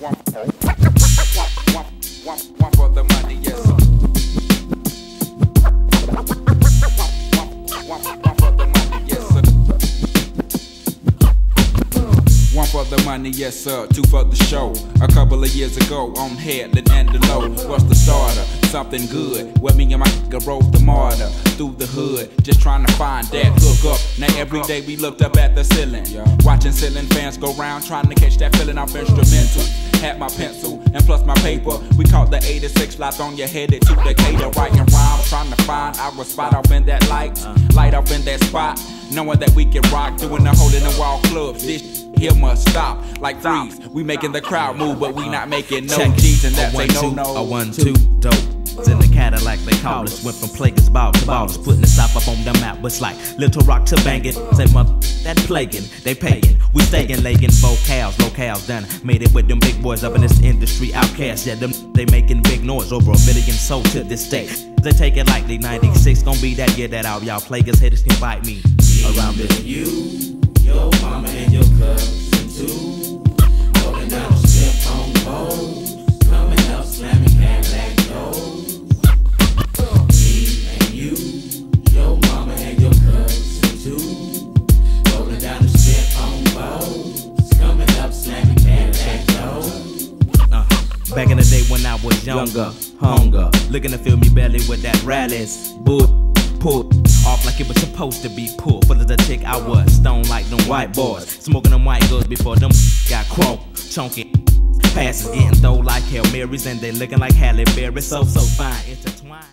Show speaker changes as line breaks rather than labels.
one, one, one, one, one, one for the money, yes. For the money, yes sir. Two for the show. A couple of years ago on Headland and the Lowe. What's the starter? Something good. Where me and my nigga rode the MARTA through the hood. Just trying to find that hook up. Now every day we looked up at the ceiling. Watching ceiling fans go round trying to catch that feeling off instrumental. Had my pencil and plus my paper. We caught the 86 lot on your headed to Decatur. Writing rhymes, trying to find our spot off in that light. Light up in that spot. Knowing that we can rock, doing the hole in the wall club. This here must stop. Like freeze, we making the crowd move, but we uh-huh. not making no
Check it.
G's, and that's
a
a
one,
no
two,
no.
a one, two, dope. In the Cadillac, they call us. Went from Plaguers ball to ballers, putting the South up on the map. It's like Little Rock to banging. Say, mother, that plaguing, they paying. We staying, laying vocals, locales done. Made it with them big boys up in this industry, OutKast. Yeah, them they making big noise, over a million sold to this day. They take it lightly, 96 gon' be that year that out. Y'all Plaguers haters can bite me around this.
You, your mama, and your cousin too. Rolling down the on poles. Coming up, slamming Cadillac doors. Me and you, your mama, and your cousin too. Rolling down the on. Coming up, slamming doors.
Uh, back in the day when I was younger, hunger, looking to fill me belly with that rallies, bull, pull off like it was supposed to be pulled. For the chick I was, stone like them white boys, smoking them white goods before them got crunk, chunky. Passes getting though like Hail Marys and they looking like Halle Berry, so so fine, intertwined.